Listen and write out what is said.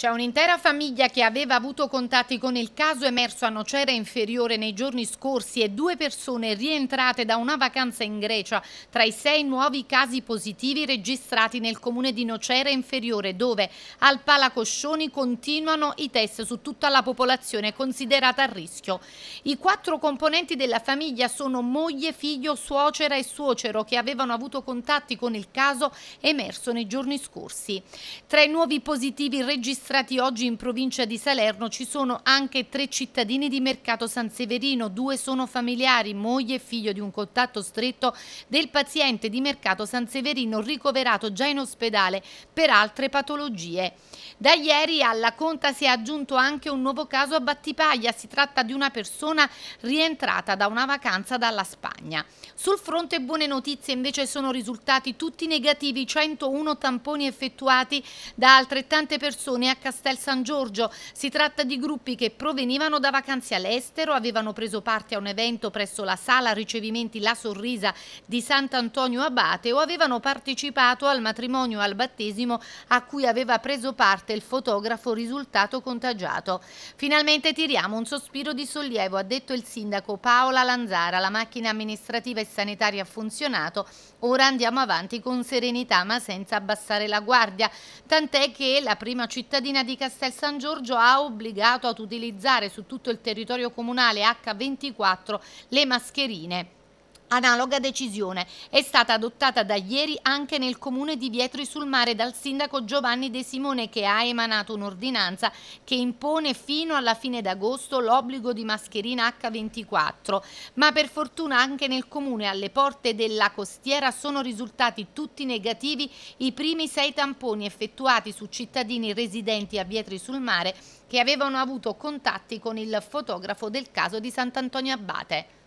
C'è un'intera famiglia che aveva avuto contatti con il caso emerso a Nocera Inferiore nei giorni scorsi e due persone rientrate da una vacanza in Grecia tra i sei nuovi casi positivi registrati nel comune di Nocera Inferiore dove al Palacoscioni continuano i test su tutta la popolazione considerata a rischio. I quattro componenti della famiglia sono moglie, figlio, suocera e suocero che avevano avuto contatti con il caso emerso nei giorni scorsi. Tra i nuovi positivi registrati registrati oggi in provincia di Salerno ci sono anche tre cittadini di Mercato San Severino, due sono familiari, moglie e figlio di un contatto stretto del paziente di Mercato San Severino ricoverato già in ospedale per altre patologie. Da ieri alla conta si è aggiunto anche un nuovo caso a Battipaglia, si tratta di una persona rientrata da una vacanza dalla Spagna. Sul fronte buone notizie invece sono risultati tutti negativi, 101 tamponi effettuati da altrettante persone a Castel San Giorgio. Si tratta di gruppi che provenivano da vacanze all'estero, avevano preso parte a un evento presso la sala ricevimenti La Sorrisa di Sant'Antonio Abate o avevano partecipato al matrimonio al battesimo a cui aveva preso parte il fotografo risultato contagiato. Finalmente tiriamo un sospiro di sollievo, ha detto il sindaco Paola Lanzara. La macchina amministrativa e sanitaria ha funzionato, ora andiamo avanti con serenità ma senza abbassare la guardia, tant'è che la prima cittadina cittadina di Castel San Giorgio ha obbligato ad utilizzare su tutto il territorio comunale H24 le mascherine. Analoga decisione è stata adottata da ieri anche nel comune di Vietri sul Mare dal sindaco Giovanni De Simone che ha emanato un'ordinanza che impone fino alla fine d'agosto l'obbligo di mascherina H24, ma per fortuna anche nel comune alle porte della costiera sono risultati tutti negativi i primi sei tamponi effettuati su cittadini residenti a Vietri sul Mare che avevano avuto contatti con il fotografo del caso di Sant'Antonio Abate.